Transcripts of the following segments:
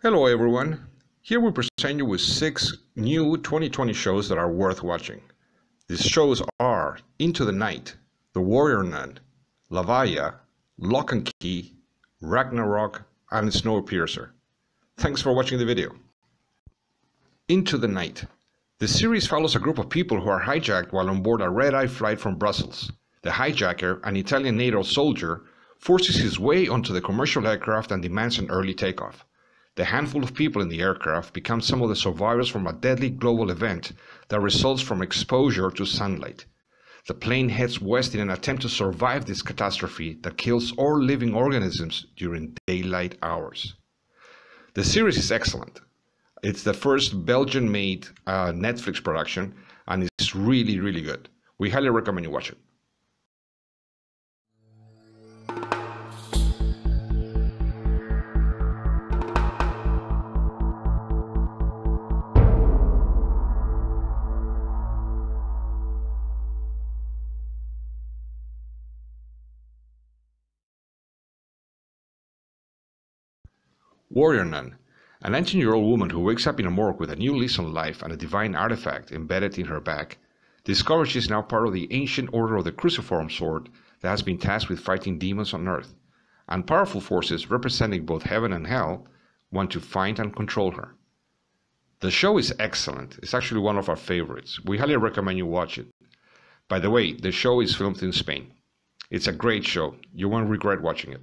Hello everyone. Here we present you with six new 2020 shows that are worth watching. These shows are Into the Night, The Warrior Nun, La Valla, Locke and Key, Ragnarok, and Snowpiercer. Thanks for watching the video. Into the Night. The series follows a group of people who are hijacked while on board a red-eye flight from Brussels. The hijacker, an Italian NATO soldier, forces his way onto the commercial aircraft and demands an early takeoff. The handful of people in the aircraft become some of the survivors from a deadly global event that results from exposure to sunlight. The plane heads west in an attempt to survive this catastrophe that kills all living organisms during daylight hours. The series is excellent. It's the first Belgian made uh, Netflix production and it's really, really good. We highly recommend you watch it. Warrior Nun, a 19 year old woman who wakes up in a morgue with a new lease on life and a divine artifact embedded in her back, discovers she is now part of the ancient order of the Cruciform Sword that has been tasked with fighting demons on Earth, and powerful forces representing both heaven and hell want to find and control her. The show is excellent. It's actually one of our favorites. We highly recommend you watch it. By the way, the show is filmed in Spain. It's a great show. You won't regret watching it.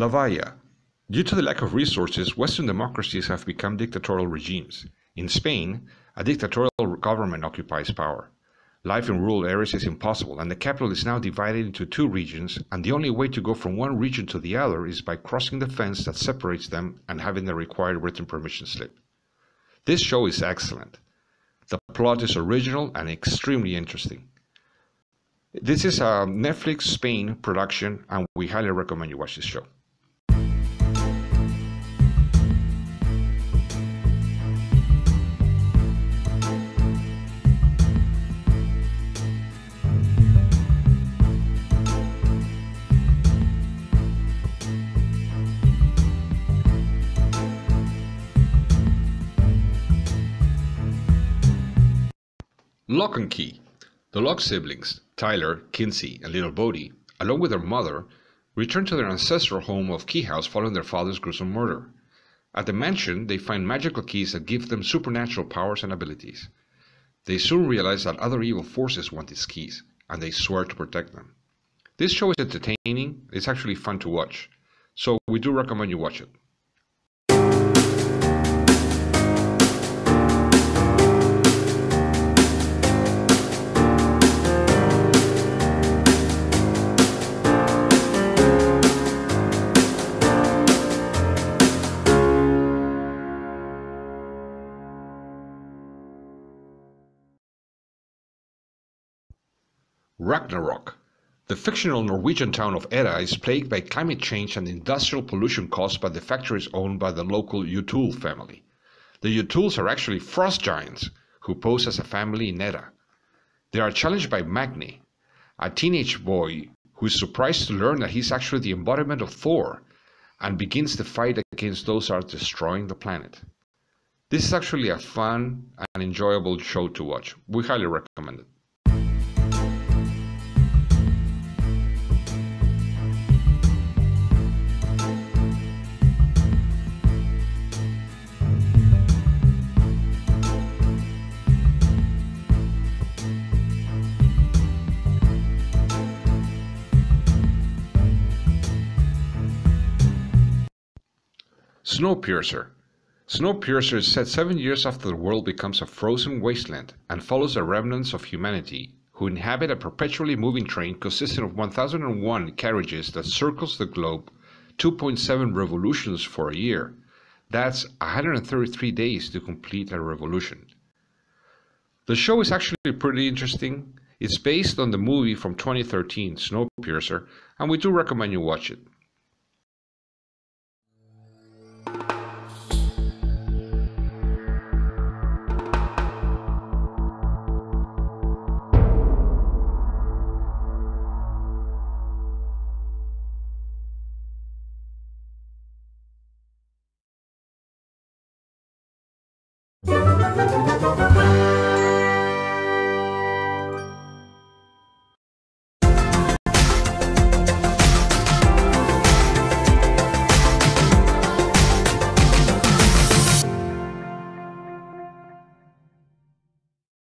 La Valla. Due to the lack of resources, Western democracies have become dictatorial regimes. In Spain, a dictatorial government occupies power. Life in rural areas is impossible, and the capital is now divided into two regions, and the only way to go from one region to the other is by crossing the fence that separates them and having the required written permission slip. This show is excellent. The plot is original and extremely interesting. This is a Netflix Spain production, and we highly recommend you watch this show. Locke and Key. The Locke siblings, Tyler, Kinsey, and little Bode, along with their mother, return to their ancestral home of Key House following their father's gruesome murder. At the mansion, they find magical keys that give them supernatural powers and abilities. They soon realize that other evil forces want these keys, and they swear to protect them. This show is entertaining, it's actually fun to watch, so we do recommend you watch it. Ragnarok. The fictional Norwegian town of Edda is plagued by climate change and industrial pollution caused by the factories owned by the local Jotun family. The Jotuns are actually frost giants who pose as a family in Edda. They are challenged by Magni, a teenage boy who is surprised to learn that he's actually the embodiment of Thor and begins the fight against those that are destroying the planet. This is actually a fun and enjoyable show to watch. We highly recommend it. Snowpiercer. Snowpiercer is set seven years after the world becomes a frozen wasteland and follows the remnants of humanity who inhabit a perpetually moving train consisting of 1001 carriages that circles the globe 2.7 revolutions for a year. That's 133 days to complete a revolution. The show is actually pretty interesting. It's based on the movie from 2013, Snowpiercer, and we do recommend you watch it.